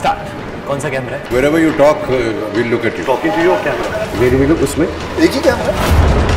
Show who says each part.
Speaker 1: Start कौन सा camera है?
Speaker 2: Wherever you talk, uh, we'll look at you.
Speaker 3: Talking to your camera
Speaker 2: मेरे भी लोग उसमें.
Speaker 3: एक ही कैमरा